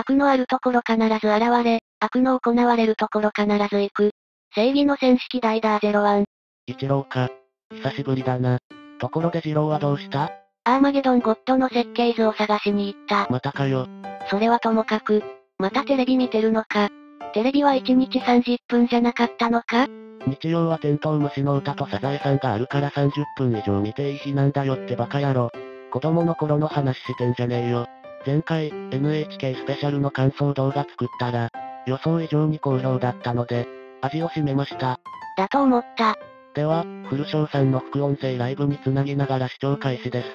悪のあるところ必ず現れ、悪の行われるところ必ず行く。正義の戦式ダイダー01。一郎か。久しぶりだな。ところで次郎はどうした？アーマゲドンゴッドの設計図を探しに行った。またかよ。それはともかく、またテレビ見てるのか。テレビは1日30分じゃなかったのか？日曜はテントウムシの歌とサザエさんがあるから30分以上見ていい日なんだよってバカ野郎。子供の頃の話してんじゃねえよ。前回、NHK スペシャルの感想動画作ったら、予想以上に好評だったので、味を占めました。だと思った。では、フルショーさんの副音声ライブにつなぎながら視聴開始です。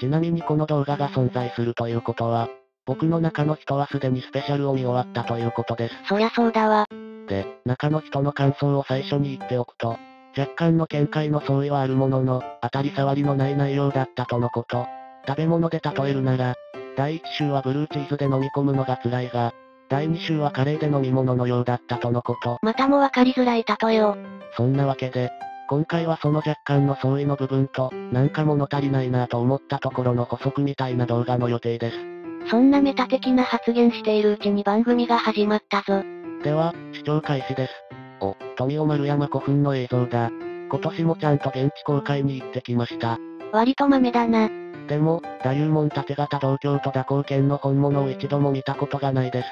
ちなみにこの動画が存在するということは、僕の中の人はすでにスペシャルを見終わったということです。そりゃそうだわ。で、中の人の感想を最初に言っておくと、若干の見解の相違はあるものの、当たり障りのない内容だったとのこと。食べ物で例えるなら、第1週はブルーチーズで飲み込むのが辛いが、第2週はカレーで飲み物のようだったとのこと。またもわかりづらい例えを。そんなわけで、今回はその若干の相違の部分と、なんか物足りないなと思ったところの補足みたいな動画の予定です。そんなメタ的な発言しているうちに番組が始まったぞ。では、視聴開始です。お、富尾丸山古墳の映像だ。今年もちゃんと現地公開に行ってきました。割と豆だな。でも、太夫門縦型銅鏡と蛇行剣の本物を一度も見たことがないです。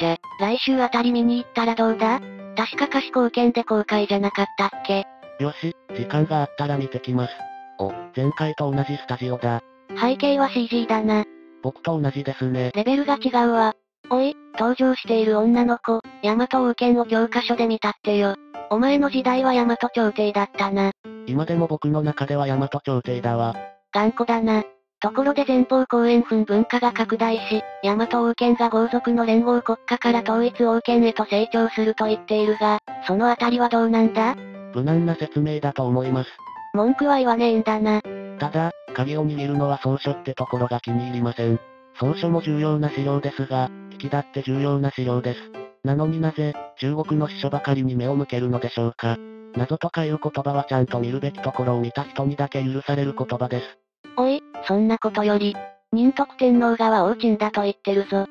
じゃ、来週あたり見に行ったらどうだ？確か貸し貢献で公開じゃなかったっけ？よし、時間があったら見てきます。お、前回と同じスタジオだ。背景は CG だな。僕と同じですね。レベルが違うわ。おい、登場している女の子、大和王権を教科書で見たってよ。お前の時代は大和朝廷だったな。今でも僕の中では大和朝廷だわ。頑固だな。ところで前方後円墳文化が拡大し、大和王権が豪族の連合国家から統一王権へと成長すると言っているが、そのあたりはどうなんだ？無難な説明だと思います。文句は言わねえんだな。ただ、鍵を握るのは草書ってところが気に入りません。草書も重要な資料ですが、引きだって重要な資料です。なのになぜ、中国の司書ばかりに目を向けるのでしょうか。謎とかいう言葉はちゃんと見るべきところを見た人にだけ許される言葉です。おい、そんなことより、仁徳天皇が王鎮だと言ってるぞ。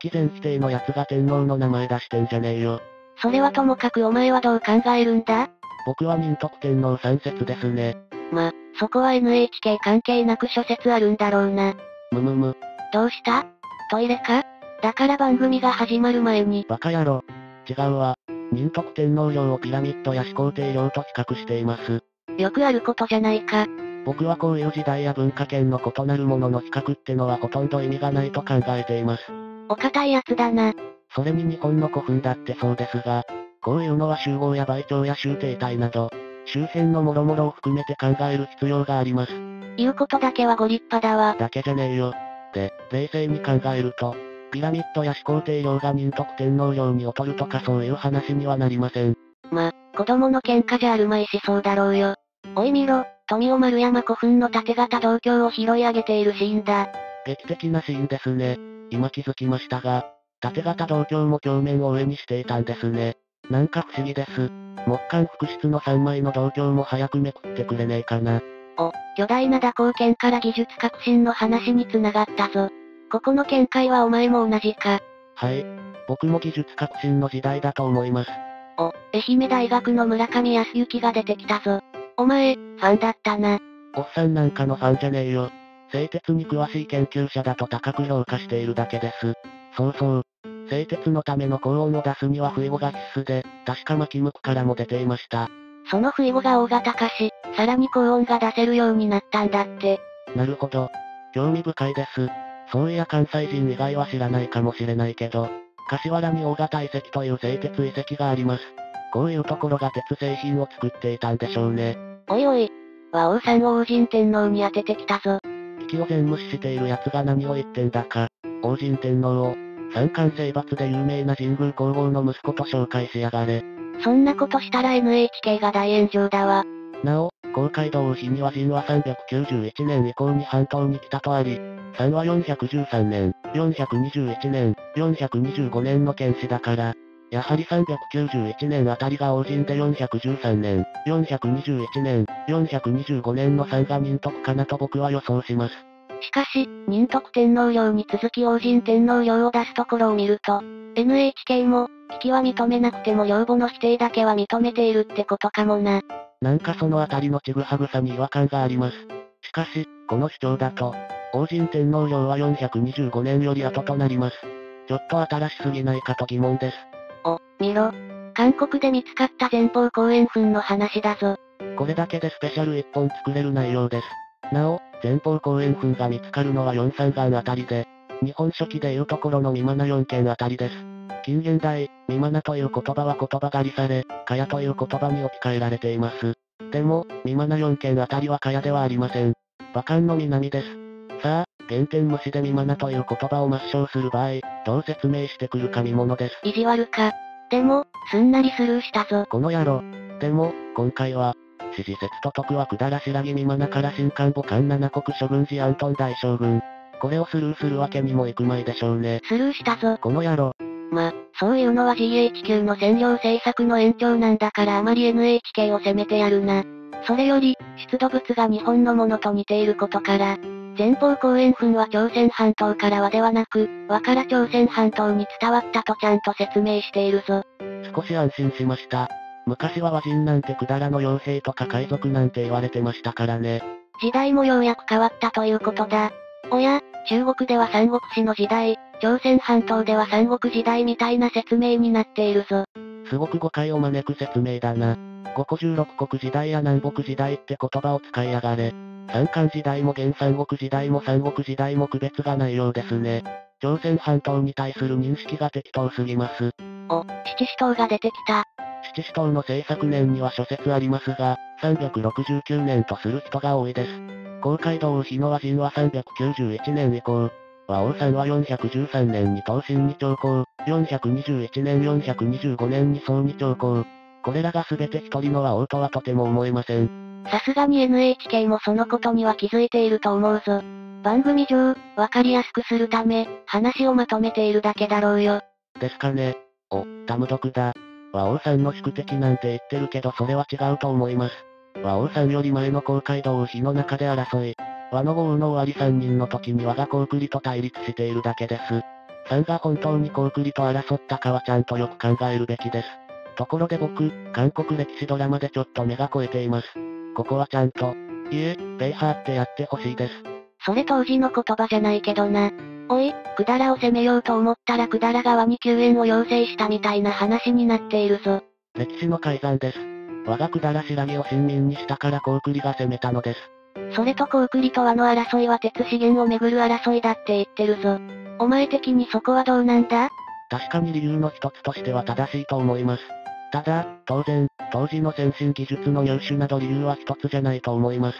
危機前否定のやつが天皇の名前出してんじゃねえよ。それはともかくお前はどう考えるんだ？僕は仁徳天皇三説ですね。ま、そこは NHK 関係なく諸説あるんだろうな。むむむ。どうした？トイレか？だから番組が始まる前に、バカ野郎。違うわ。仁徳天皇陵をピラミッドや始皇帝陵と比較しています。よくあることじゃないか。僕はこういう時代や文化圏の異なるものの比較ってのはほとんど意味がないと考えています。お堅いやつだな。それに日本の古墳だってそうですが、こういうのは集合や倍長や集定体など、周辺の諸々を含めて考える必要があります。言うことだけはご立派だわ。だけじゃねえよ。で、冷静に考えると、ピラミッドや始皇帝陵が仁徳天皇陵に劣るとかそういう話にはなりません。ま、子供の喧嘩じゃあるまいしそうだろうよ。おい見ろ、富尾丸山古墳の縦型銅鏡を拾い上げているシーンだ。劇的なシーンですね。今気づきましたが、縦型銅鏡も鏡面を上にしていたんですね。なんか不思議です。木管複質の3枚の銅鏡も早くめくってくれねえかな。お、巨大な蛇行剣から技術革新の話に繋がったぞ。ここの見解はお前も同じか。はい。僕も技術革新の時代だと思います。お、愛媛大学の村上康之が出てきたぞ。お前、ファンだったな。おっさんなんかのファンじゃねえよ。製鉄に詳しい研究者だと高く評価しているだけです。そうそう。製鉄のための高音を出すには不意語が必須で、確か巻き向くからも出ていました。その不意語が大型化し、さらに高音が出せるようになったんだって。なるほど。興味深いです。そういや関西人以外は知らないかもしれないけど、柏原に大型遺跡という製鉄遺跡があります。こういうところが鉄製品を作っていたんでしょうね。おいおい。和王さんを王神天皇に当ててきたぞ。危機を全無視している奴が何を言ってんだか。王神天皇を、三冠征伐で有名な神宮皇后の息子と紹介しやがれ。そんなことしたら NHK が大炎上だわ。なお、公海道王妃には神は391年以降に半島に来たとあり、3は413年、421年、425年の剣士だから、やはり391年あたりが王神で413年、421年、425年の3が仁徳かなと僕は予想します。しかし、仁徳天皇陵に続き王神天皇陵を出すところを見ると、NHK も、危機は認めなくても陵墓の指定だけは認めているってことかもな。なんかそのあたりのちぐはぐさに違和感があります。しかし、この主張だと、王神天皇陵は425年より後となります。ちょっと新しすぎないかと疑問です。お、見ろ。韓国で見つかった前方後円墳の話だぞ。これだけでスペシャル1本作れる内容です。なお、前方後円墳が見つかるのは4三岩あたりで、日本書紀でいうところのミマナ4県あたりです。近現代、ミマナという言葉は言葉狩りされ、カヤという言葉に置き換えられています。でも、ミマナ4県あたりはカヤではありません。馬漢の南です。さあ、原点無視でミマナという言葉を抹消する場合、どう説明してくるか見物です。意地悪か。でも、すんなりスルーしたぞ。この野郎。でも、今回は、史事説と徳は百済白木美マから新官母官七国諸軍寺アントン大将軍。これをスルーするわけにもいくまいでしょうね。スルーしたぞ。この野郎。ま、そういうのは GHQ の占領政策の延長なんだからあまり NHK を責めてやるな。それより、出土物が日本のものと似ていることから、前方後円墳は朝鮮半島からはではなく、和から朝鮮半島に伝わったとちゃんと説明しているぞ。少し安心しました。昔は和人なんてくだらの傭兵とか海賊なんて言われてましたからね。時代もようやく変わったということだ。おや、中国では三国志の時代、朝鮮半島では三国時代みたいな説明になっているぞ。すごく誤解を招く説明だな。五個十六国時代や南北時代って言葉を使いやがれ。三漢時代も現三国時代も三国時代も区別がないようですね。朝鮮半島に対する認識が適当すぎます。お、七支島が出てきた。七支島の制作年には諸説ありますが、369年とする人が多いです。公海道日の和人は391年以降、和王さんは413年に東進に長考、421年425年に宋に長考。これらが全て一人の和王とはとても思えません。さすがに NHK もそのことには気づいていると思うぞ。番組上、わかりやすくするため、話をまとめているだけだろうよ。ですかね。お、タム毒だ。和王さんの宿敵なんて言ってるけどそれは違うと思います。和王さんより前の公海道火の中で争い、和の豪雨の終わり3人の時に我が高栗と対立しているだけです。さんが本当に高栗と争ったかはちゃんとよく考えるべきです。ところで僕、韓国歴史ドラマでちょっと目が超えています。ここはちゃんと、いえ、ペーハーってやってほしいです。それ当時の言葉じゃないけどな。おい、クダラを攻めようと思ったらクダラ側に救援を要請したみたいな話になっているぞ。歴史の改ざんです。我がクダラ白木を親民にしたから高栗が攻めたのです。それと高栗とあの争いは鉄資源をめぐる争いだって言ってるぞ。お前的にそこはどうなんだ？確かに理由の一つとしては正しいと思います。ただ、当然、当時の先進技術の入手など理由は一つじゃないと思います。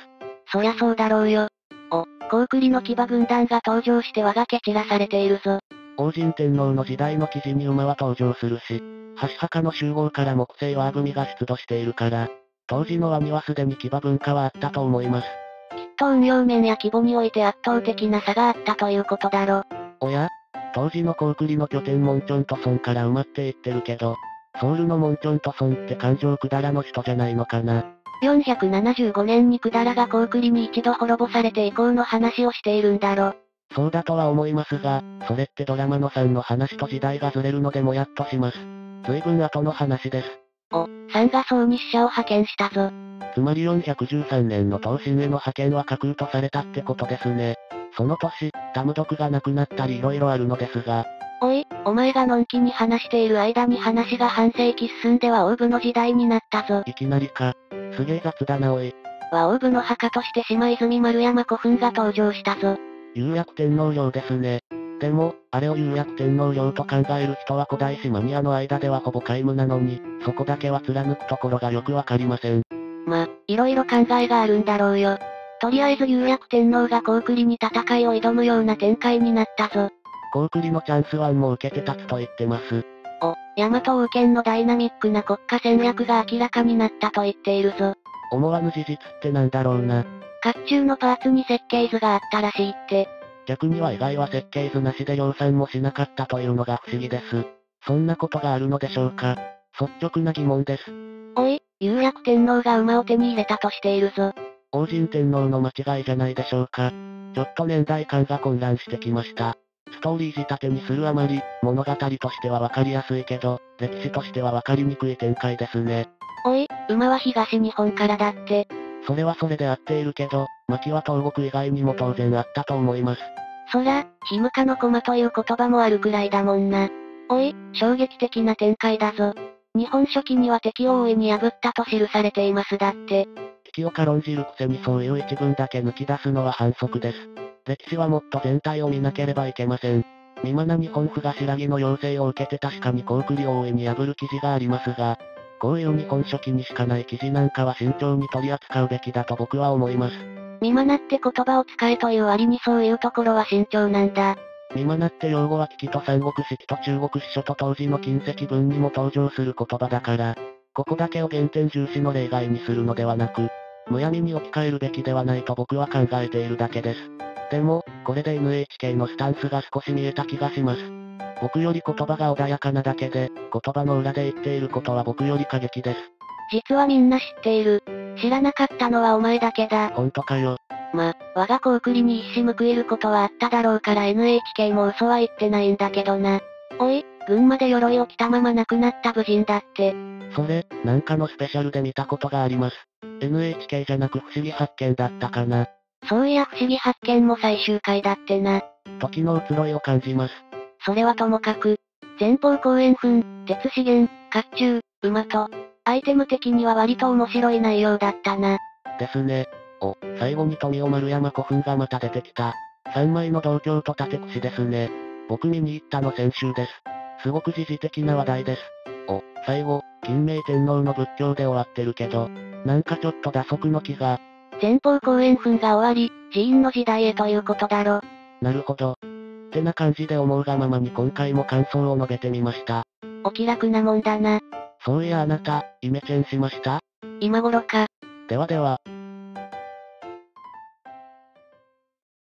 そりゃそうだろうよ。お、高栗の騎馬軍団が登場して我が蹴散らされているぞ。王神天皇の時代の記事に馬は登場するし、橋墓の集合から木星和組が出土しているから、当時の和にはすでに騎馬文化はあったと思います。きっと運用面や規模において圧倒的な差があったということだろ。おや当時の高栗の拠点モンチョントソンから埋まっていってるけど、ソウルのモンチョントソンって感情くだらの人じゃないのかな。475年に百済が高栗に一度滅ぼされて以降の話をしているんだろ。そうだとは思いますが、それってドラマの3の話と時代がずれるのでもやっとします。随分後の話です。お、3が宋に死者を派遣したぞ。つまり413年の東進への派遣は架空とされたってことですね。その年、タム毒がなくなったり色々あるのですが。おい、お前がのんきに話している間に話が半世紀進んでは王部の時代になったぞ。いきなりか。すげえ雑だなおい。和王部の墓として島泉丸山古墳が登場したぞ。釉薬天皇陵ですね。でも、あれを釉薬天皇陵と考える人は古代島ニアの間ではほぼ皆無なのに、そこだけは貫くところがよくわかりません。ま、いろいろ考えがあるんだろうよ。とりあえず釉薬天皇が高栗に戦いを挑むような展開になったぞ。高栗のチャンスワンも受けて立つと言ってます。お、大和王権のダイナミックな国家戦略が明らかになったと言っているぞ。思わぬ事実ってなんだろうな。甲冑のパーツに設計図があったらしいって。逆には意外は設計図なしで量産もしなかったというのが不思議です。そんなことがあるのでしょうか率直な疑問です。おい、有楽天皇が馬を手に入れたとしているぞ。王神天皇の間違いじゃないでしょうか。ちょっと年代感が混乱してきました。ストーリー仕立てにするあまり、物語としてはわかりやすいけど、歴史としてはわかりにくい展開ですね。おい、馬は東日本からだって。それはそれで合っているけど、薪は東国以外にも当然あったと思います。そら、ヒムカの駒という言葉もあるくらいだもんな。おい、衝撃的な展開だぞ。日本書紀には敵を大いに破ったと記されていますだって。敵を軽んじるくせにそういう一文だけ抜き出すのは反則です。歴史はもっと全体を見なければいけません。未マナ日本府が白木の要請を受けて確かに高栗を大いに破る記事がありますが、こういう日本書紀にしかない記事なんかは慎重に取り扱うべきだと僕は思います。未マナって言葉を使えという割にそういうところは慎重なんだ。未マナって用語は危機と三国式と中国史書と当時の近石文にも登場する言葉だから、ここだけを原点重視の例外にするのではなく、むやみに置き換えるべきではないと僕は考えているだけです。でも、これで NHK のスタンスが少し見えた気がします。僕より言葉が穏やかなだけで、言葉の裏で言っていることは僕より過激です。実はみんな知っている。知らなかったのはお前だけだ。ほんとかよ。ま、我が子送りに一矢報いることはあっただろうから NHK も嘘は言ってないんだけどな。おい、群馬で鎧を着たまま亡くなった武人だって。それ、なんかのスペシャルで見たことがあります。NHK じゃなく不思議発見だったかな。そういや不思議発見も最終回だってな。時の移ろいを感じます。それはともかく、前方後円墳、鉄資源、甲冑、馬と、アイテム的には割と面白い内容だったな。ですね。お、最後に富尾丸山古墳がまた出てきた。3枚の同郷と縦串ですね。僕見に行ったの先週です。すごく時事的な話題です。お、最後、金明天皇の仏教で終わってるけど、なんかちょっと打足の気が。前方後円墳が終わり、寺院の時代へということだろ。なるほど。ってな感じで思うがままに今回も感想を述べてみました。お気楽なもんだな。そういやあなた、イメチェンしました？今頃か。ではでは。